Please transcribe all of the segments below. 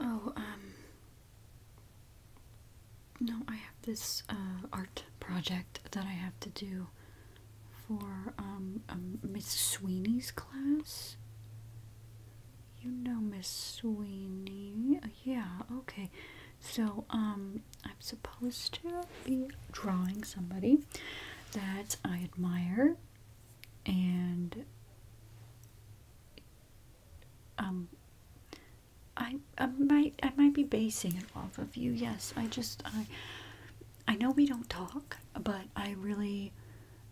Oh, um. No, I have this uh, art project that I have to do for um, um, Miss Sweeney's class. You know Miss Sweeney. Yeah, okay. So, um, I'm supposed to be drawing somebody that I admire and um I, I might I might be basing it off of you. Yes, I just I I know we don't talk, but I really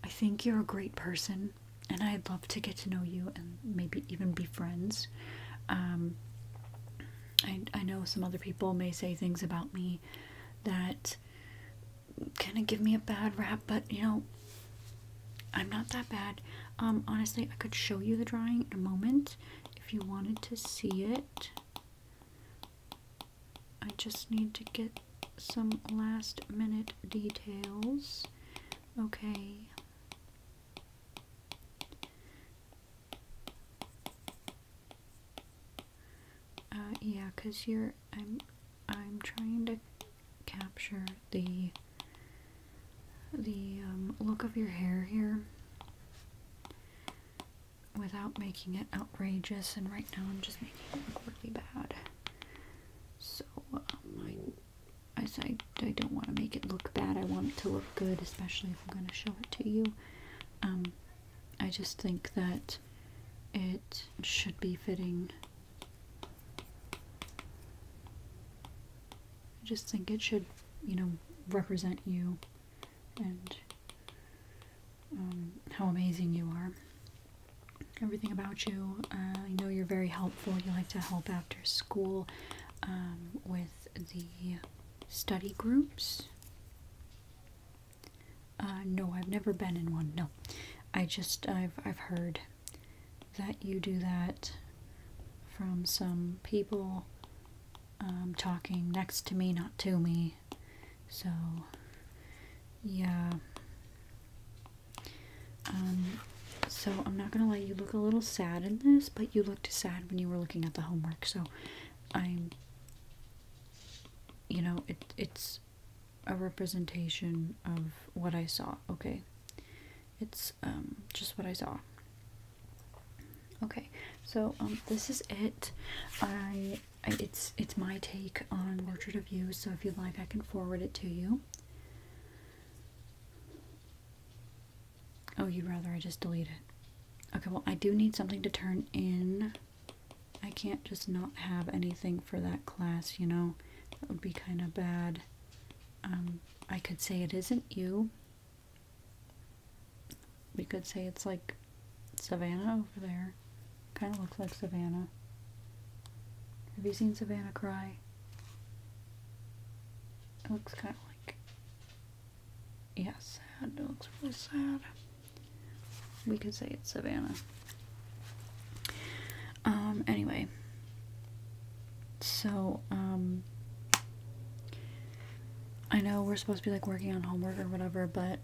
I think you're a great person and I'd love to get to know you and maybe even be friends. Um I I know some other people may say things about me that kind of give me a bad rap, but you know, I'm not that bad. Um, honestly, I could show you the drawing in a moment if you wanted to see it. I just need to get some last minute details. Okay. Uh, yeah, cause you're I'm I'm trying to capture the the um, look of your hair here without making it outrageous and right now I'm just making it look really bad I, I, I don't want to make it look bad I want it to look good especially if I'm going to show it to you um, I just think that it should be fitting I just think it should you know represent you and um, how amazing you are. Everything about you. Uh, I know you're very helpful. You like to help after school um, with the study groups. Uh, no, I've never been in one. No, I just I've I've heard that you do that from some people um, talking next to me, not to me. So yeah. Um, so I'm not gonna let you look a little sad in this, but you looked sad when you were looking at the homework. So I'm, you know, it it's a representation of what I saw. Okay, it's um just what I saw. Okay, so um this is it. I, I it's it's my take on Portrait of You. So if you'd like, I can forward it to you. Oh, you'd rather I just delete it. Okay, well, I do need something to turn in. I can't just not have anything for that class, you know? That would be kind of bad. Um, I could say it isn't you. We could say it's like Savannah over there. Kind of looks like Savannah. Have you seen Savannah cry? It looks kind of like. Yeah, sad. It looks really sad we could say it's Savannah. Um, anyway. So, um, I know we're supposed to be like working on homework or whatever, but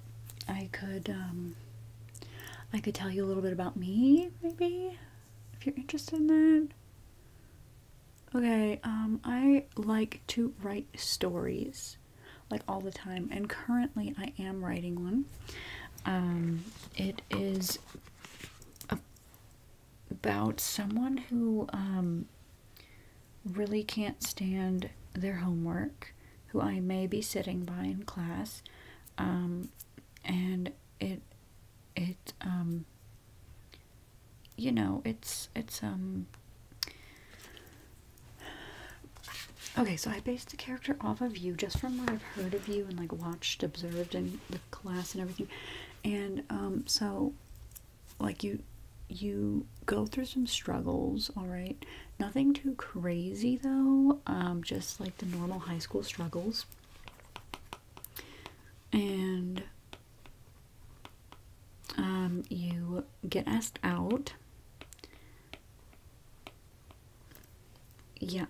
I could, um, I could tell you a little bit about me, maybe, if you're interested in that. Okay, um, I like to write stories, like all the time, and currently I am writing one. Um, it is about someone who um, really can't stand their homework, who I may be sitting by in class, um, and it it um, you know it's it's um Okay, so I based the character off of you just from what I've heard of you and like watched, observed in the class and everything. And um so like you you go through some struggles, all right? Nothing too crazy though. Um just like the normal high school struggles. And um you get asked out. Yeah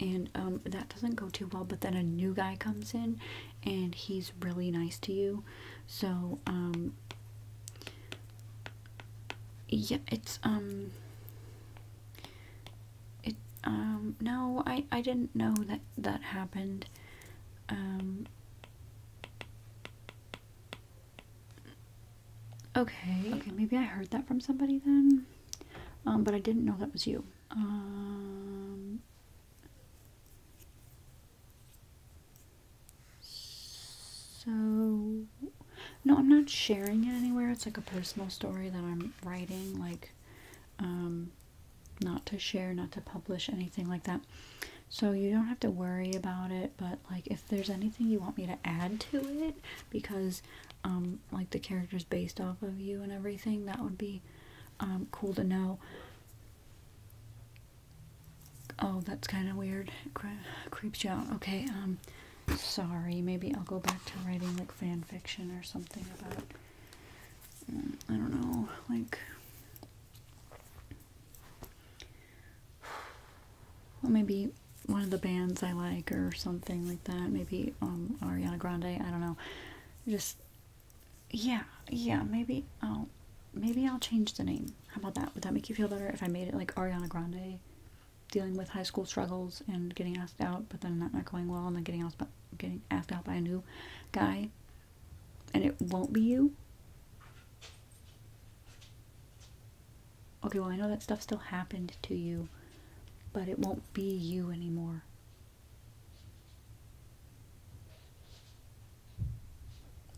and um, that doesn't go too well. But then a new guy comes in, and he's really nice to you. So um, yeah, it's um, it Um, no, I, I didn't know that that happened. Um, okay. Okay, maybe I heard that from somebody then. Um, but I didn't know that was you. Um, so, no, I'm not sharing it. It's like a personal story that I'm writing, like, um, not to share, not to publish, anything like that. So you don't have to worry about it, but like if there's anything you want me to add to it, because um, like the character's based off of you and everything, that would be um, cool to know. Oh, that's kind of weird. Cre creeps you out. Okay, um, sorry. Maybe I'll go back to writing like fan fiction or something about. Mm, I don't know, like. Well, maybe one of the bands I like or something like that. Maybe um, Ariana Grande. I don't know. Just yeah, yeah. Maybe I'll maybe I'll change the name. How about that? Would that make you feel better if I made it like Ariana Grande, dealing with high school struggles and getting asked out, but then not, not going well, and then getting asked getting asked out by a new guy, and it won't be you. Okay, well I know that stuff still happened to you, but it won't be you anymore.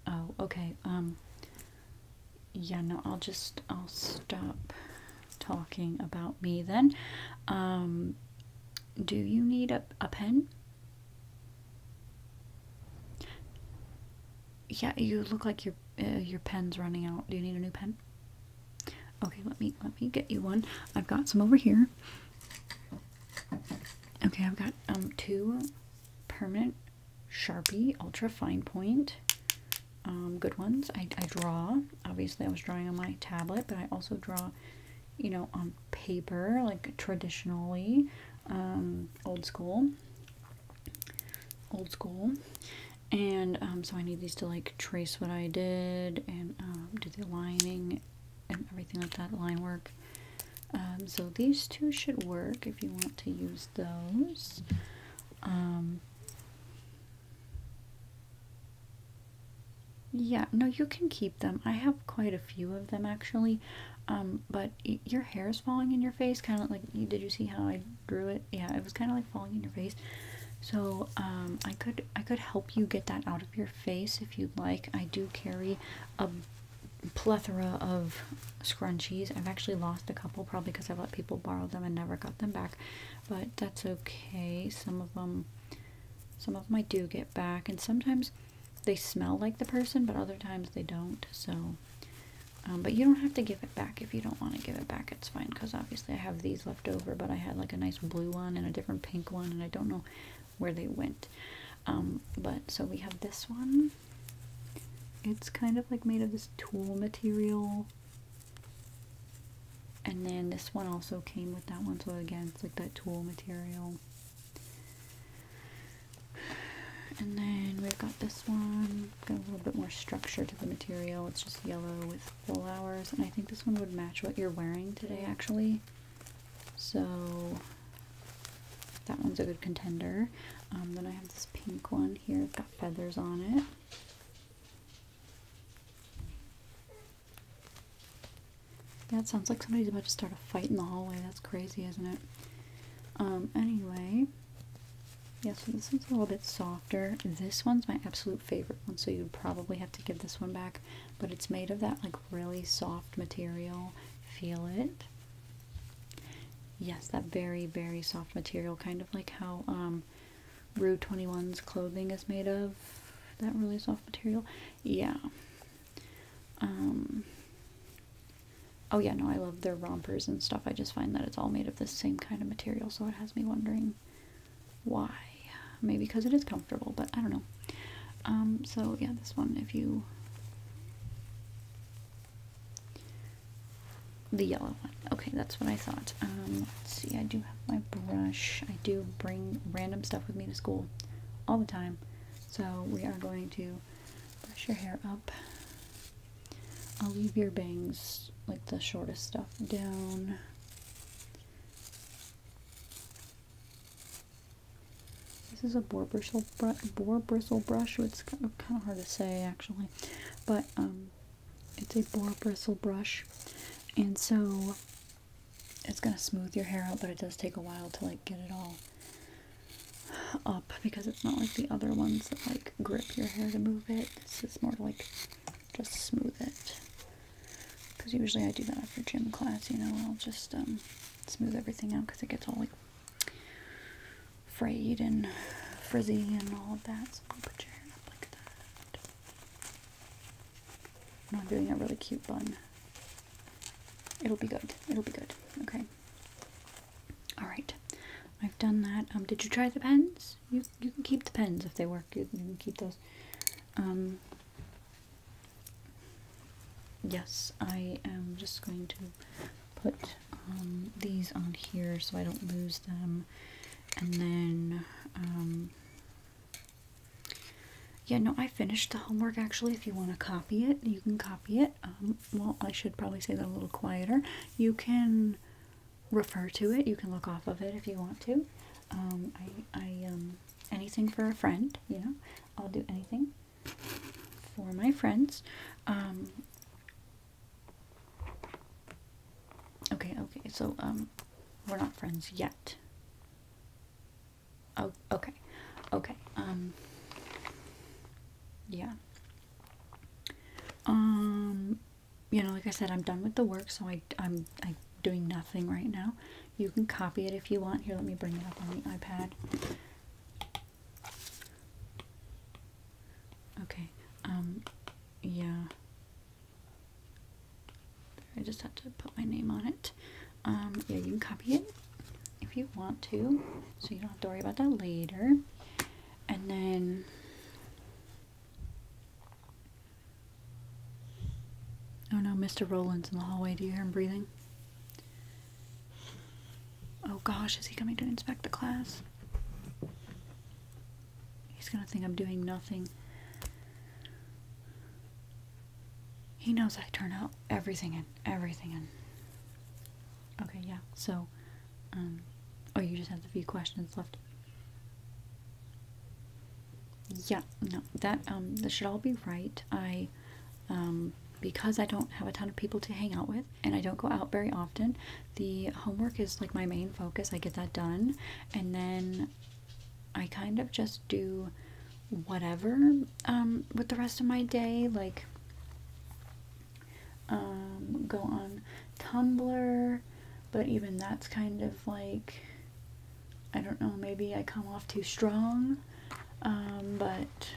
Oh, okay. Um yeah, no, I'll just I'll stop talking about me then. Um do you need a, a pen? Yeah, you look like your uh, your pen's running out. Do you need a new pen? Okay, let me let me get you one. I've got some over here. Okay, I've got um two permanent Sharpie Ultra Fine Point. Um, good ones. I, I draw. Obviously, I was drawing on my tablet, but I also draw, you know, on paper, like traditionally, um, old school. Old school. And um, so I need these to like trace what I did and um, do the lining and everything like that, line work. Um, so these two should work if you want to use those. Um, yeah, no, you can keep them. I have quite a few of them actually. Um, but your hair is falling in your face, kind of like, did you see how I drew it? Yeah, it was kind of like falling in your face. So, um, I could, I could help you get that out of your face if you'd like. I do carry a plethora of scrunchies. I've actually lost a couple, probably because I let people borrow them and never got them back. But that's okay. Some of them, some of them I do get back, and sometimes they smell like the person, but other times they don't. So, um, but you don't have to give it back if you don't want to give it back. It's fine because obviously I have these left over, but I had like a nice blue one and a different pink one, and I don't know where they went. Um, but so we have this one. It's kind of like made of this tulle material. And then this one also came with that one, so again, it's like that tulle material. And then we've got this one, got a little bit more structure to the material. It's just yellow with flowers, and I think this one would match what you're wearing today, actually. So that one's a good contender. Um, then I have this pink one here. It's got feathers on it. Yeah, it sounds like somebody's about to start a fight in the hallway. That's crazy, isn't it? Um, anyway, yeah, so this one's a little bit softer. This one's my absolute favorite one, so you'd probably have to give this one back. But it's made of that, like, really soft material. Feel it. Yes, that very, very soft material, kind of like how um, Rue 21's clothing is made of. That really soft material. Yeah. Um, oh yeah, no, I love their rompers and stuff. I just find that it's all made of the same kind of material, so it has me wondering why. Maybe because it is comfortable, but I don't know. Um, so yeah, this one, if you the yellow one. Okay, that's what I thought. Um, let's see, I do have my brush. I do bring random stuff with me to school all the time. So we are going to brush your hair up. I'll leave your bangs, like the shortest stuff, down. this is a boar bristle br boar bristle brush. It's kind of, kind of hard to say actually, but um, it's a boar bristle brush, and so it's gonna smooth your hair out. But it does take a while to like get it all up because it's not like the other ones that like grip your hair to move it. This is more like just smooth it. Because usually I do that after gym class, you know, I'll just um, smooth everything out because it gets all like frayed and frizzy and all of that. So put your hair up like that. And I'm doing a really cute bun. It'll be good. It'll be good. Okay. Alright. I've done that. Um, did you try the pens? You you can keep the pens if they work. You, you can keep those. Um, yes, I am just going to put um, these on here so I don't lose them. And then, um, yeah, no, I finished the homework actually. If you want to copy it, you can copy it. Um, well, I should probably say that a little quieter. You can refer to it. You can look off of it if you want to. Um, I, I, um, anything for a friend, you know, I'll do anything for my friends. Um, okay, okay, so, um, we're not friends yet. Oh, okay, okay, um, yeah. Um, you know, like I said, I'm done with the work, so I, I'm, I'm doing nothing right now. You can copy it if you want. Here, let me bring it up on the iPad. Okay, um, yeah. I just have to put my name on it. Um, yeah, you can copy it if you want to, so you don't have to worry about that later. And then Oh no, Mr. Rowland's in the hallway. Do you hear him breathing? Oh gosh, is he coming to inspect the class? He's gonna think I'm doing nothing. He knows I turn out everything in, everything in. Okay, yeah, so, um, oh, you just have a few questions left. Yeah, no, that, um, this should all be right. I, um, because I don't have a ton of people to hang out with and I don't go out very often, the homework is like my main focus. I get that done and then I kind of just do whatever um, with the rest of my day. Like, um, go on Tumblr, but even that's kind of like, I don't know, maybe I come off too strong. Um, but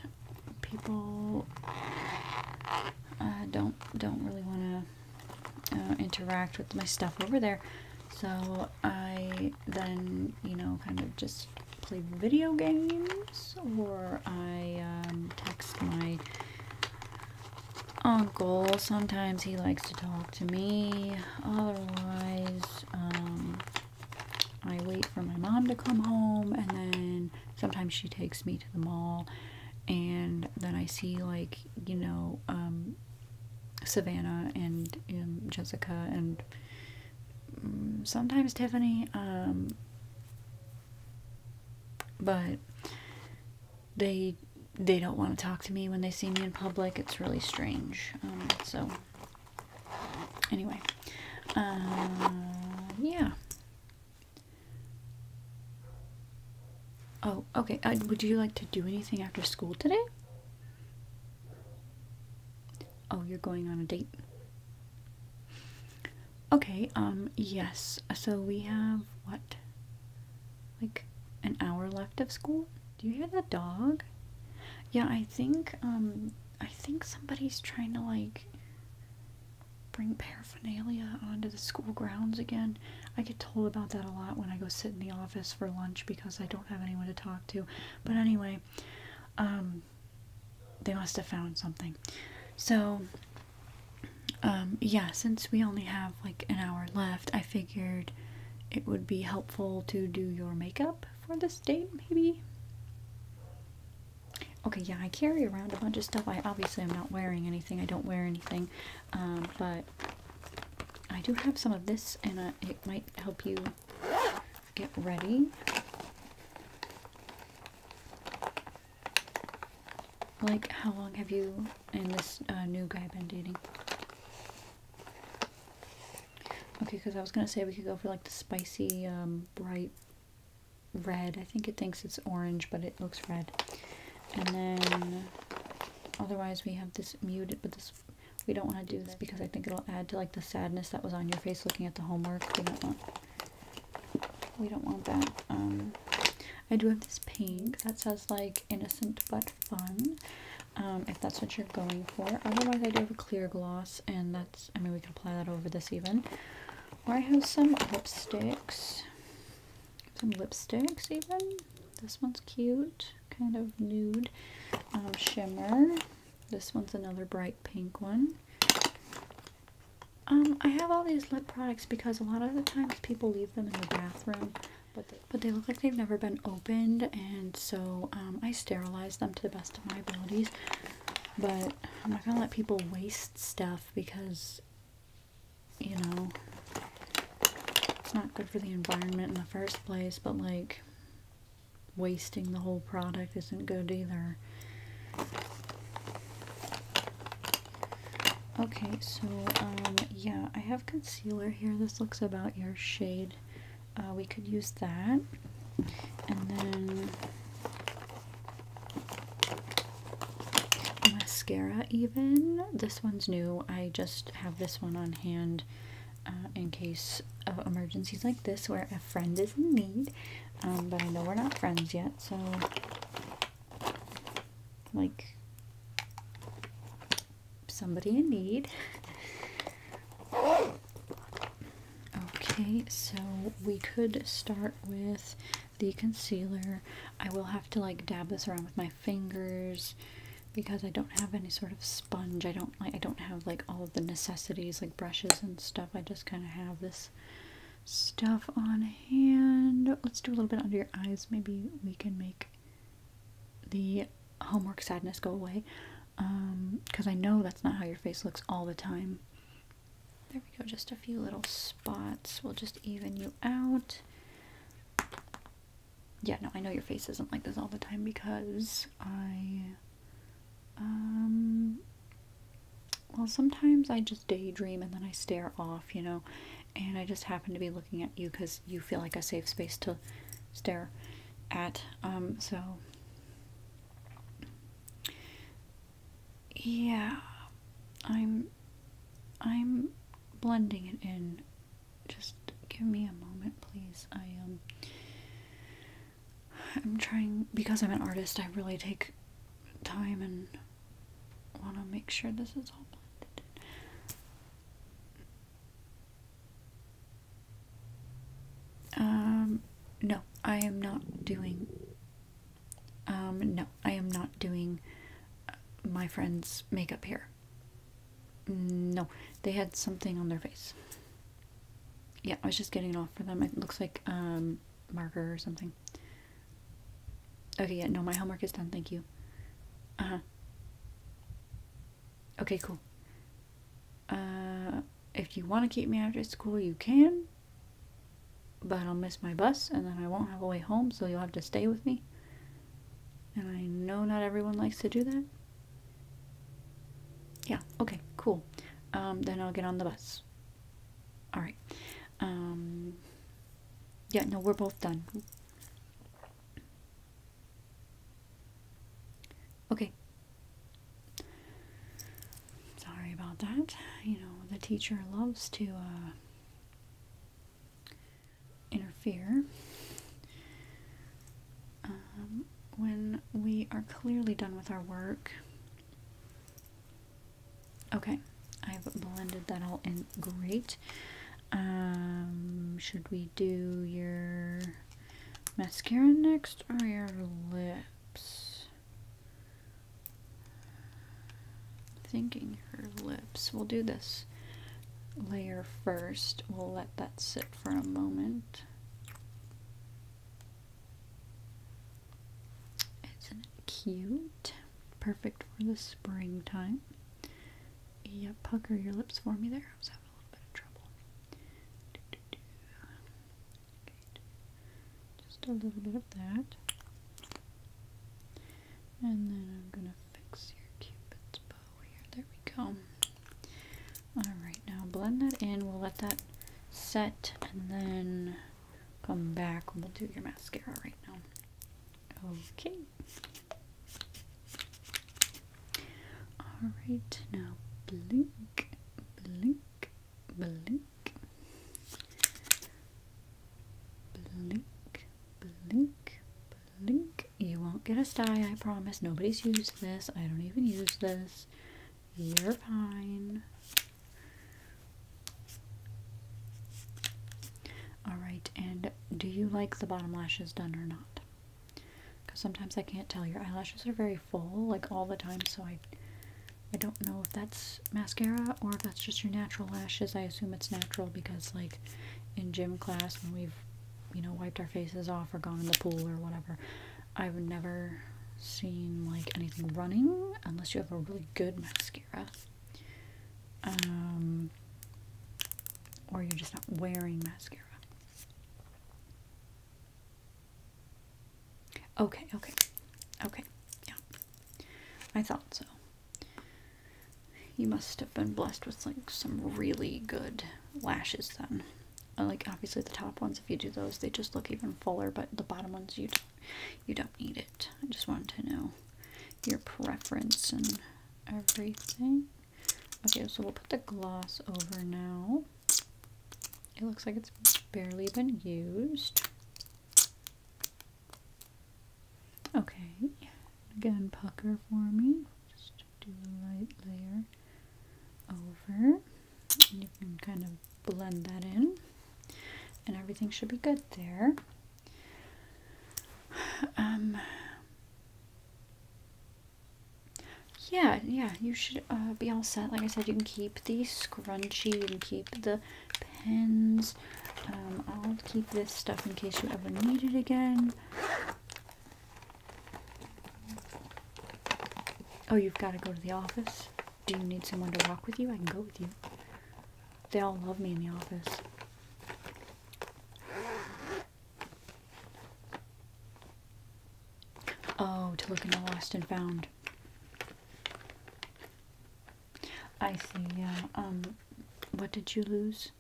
people uh, don't don't really want to uh, interact with my stuff over there. So I then you know kind of just play video games or I um, text my uncle. Sometimes he likes to talk to me. Otherwise, um, I wait for my mom to come home and then sometimes she takes me to the mall and then I see like you know um, Savannah and um, Jessica and um, sometimes Tiffany um, but they they don't want to talk to me when they see me in public. It's really strange um, so anyway uh, yeah Oh, okay. Uh, would you like to do anything after school today? Oh, you're going on a date. Okay, um, yes. So we have, what, like an hour left of school? Do you hear that dog? Yeah, I think, um, I think somebody's trying to, like, bring paraphernalia onto the school grounds again. I get told about that a lot when I go sit in the office for lunch because I don't have anyone to talk to. But anyway, um, they must have found something. So, um, yeah, since we only have like an hour left, I figured it would be helpful to do your makeup for this date, maybe. Okay, yeah, I carry around a bunch of stuff. I obviously am not wearing anything. I don't wear anything, um, but I do have some of this, and it might help you get ready. Like, how long have you and this uh, new guy been dating? Okay, because I was gonna say we could go for like the spicy, um, bright red. I think it thinks it's orange, but it looks red. And then, otherwise, we have this muted, but this we don't want to do this because I think it'll add to like the sadness that was on your face looking at the homework. We don't want. We don't want that. Um, I do have this pink that says like innocent but fun. Um, if that's what you're going for. Otherwise, I do have a clear gloss, and that's. I mean, we can apply that over this even. Or I have some lipsticks. Some lipsticks even. This one's cute, kind of nude um, shimmer. This one's another bright pink one. Um, I have all these lip products because a lot of the times people leave them in the bathroom, but they, but they look like they've never been opened, and so um, I sterilize them to the best of my abilities. But I'm not gonna let people waste stuff because, you know, it's not good for the environment in the first place. But like, wasting the whole product isn't good either. Okay, so um, yeah, I have concealer here. This looks about your shade. Uh, we could use that. And then mascara even. This one's new. I just have this one on hand uh, in case of emergencies like this where a friend is in need. Um, but I know we're not friends yet, so like somebody in need. Okay, so we could start with the concealer. I will have to like dab this around with my fingers because I don't have any sort of sponge. I don't like I don't have like all of the necessities like brushes and stuff. I just kind of have this stuff on hand. Let's do a little bit under your eyes. Maybe we can make the homework sadness go away. Um, because I know that's not how your face looks all the time. There we go, just a few little spots. We'll just even you out. Yeah, no, I know your face isn't like this all the time because I, um, well, sometimes I just daydream and then I stare off, you know, and I just happen to be looking at you because you feel like a safe space to stare at. Um, so yeah, I'm I'm blending it in. Just give me a moment, please. I um I'm trying because I'm an artist. I really take time and want to make sure this is all blended. Um, no, I am not doing. Um, no, I am not doing my friend's makeup here. No, they had something on their face. Yeah, I was just getting it off for them. It looks like um marker or something. Okay, yeah, no, my homework is done. Thank you. Uh huh. Okay, cool. Uh, if you want to keep me after school, you can. But I'll miss my bus and then I won't have a way home, so you'll have to stay with me. And I know not everyone likes to do that. Yeah, okay, cool. Um, then I'll get on the bus. Alright. Um, yeah, no, we're both done. Okay. Sorry about that. You know, the teacher loves to uh, interfere um, when we are clearly done with our work. Okay, I've blended that all in great. Um, should we do your mascara next or your lips? Thinking your lips. We'll do this layer first. We'll let that sit for a moment. Isn't it cute? Perfect for the springtime pucker your lips for me there. I was having a little bit of trouble. Do, do, do. Okay. Just a little bit of that. And then I'm going to fix your cupid's bow here. There we go. Alright, now blend that in. We'll let that set and then come back. We'll do your mascara right now. Okay. Alright, now blink, blink, blink, blink, blink, blink. You won't get a sty, I promise. Nobody's used this. I don't even use this. You're fine. Alright, and do you like the bottom lashes done or not? Because sometimes I can't tell. Your eyelashes are very full, like all the time, so I I don't know if that's mascara or if that's just your natural lashes. I assume it's natural because like in gym class when we've you know wiped our faces off or gone in the pool or whatever, I've never seen like anything running unless you have a really good mascara. Um, or you're just not wearing mascara. Okay, okay, okay, yeah. I thought so. You must have been blessed with like some really good lashes then. Uh, like obviously the top ones, if you do those, they just look even fuller. But the bottom ones, you don't, you don't need it. I just wanted to know your preference and everything. Okay, so we'll put the gloss over now. It looks like it's barely been used. Okay, again, pucker for me. Just do a light layer over. And you can kind of blend that in. And everything should be good there. Um, yeah, yeah, you should uh, be all set. Like I said, you can keep the scrunchie, can keep the pens. Um, I'll keep this stuff in case you ever need it again. Oh, you've got to go to the office? Do you need someone to walk with you? I can go with you. They all love me in the office. Oh, to look into Lost and Found. I see, yeah. Um, what did you lose?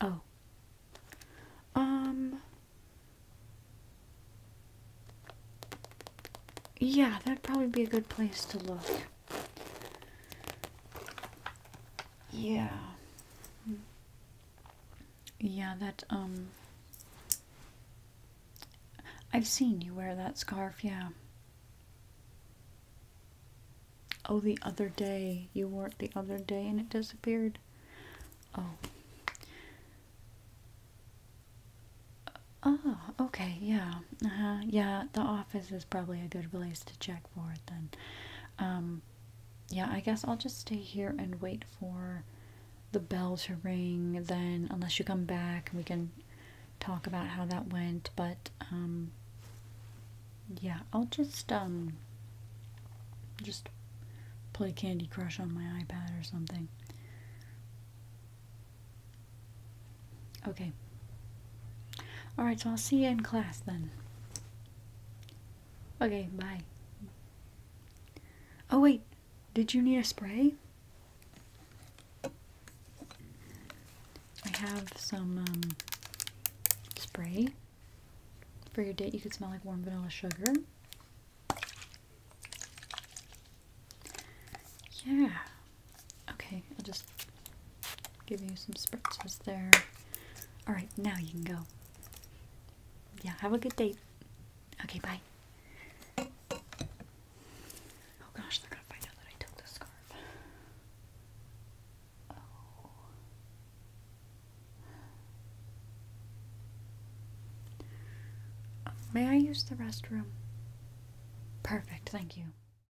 Oh. Um. That'd be a good place to look. Yeah. Yeah, that, um. I've seen you wear that scarf, yeah. Oh, the other day. You wore it the other day and it disappeared. Oh. Oh, okay, yeah. Uh-huh. Yeah, the office is probably a good place to check for it then. Um, yeah, I guess I'll just stay here and wait for the bell to ring then unless you come back we can talk about how that went but um yeah i'll just um just play candy crush on my ipad or something okay all right so i'll see you in class then okay bye oh wait did you need a spray I have some um, spray for your date. You could smell like warm vanilla sugar. Yeah. Okay, I'll just give you some spritzes there. Alright, now you can go. Yeah, have a good day. Okay, bye. Oh gosh, they're gonna find out that I took the scarf. Oh. May I use the restroom? Perfect, thank you.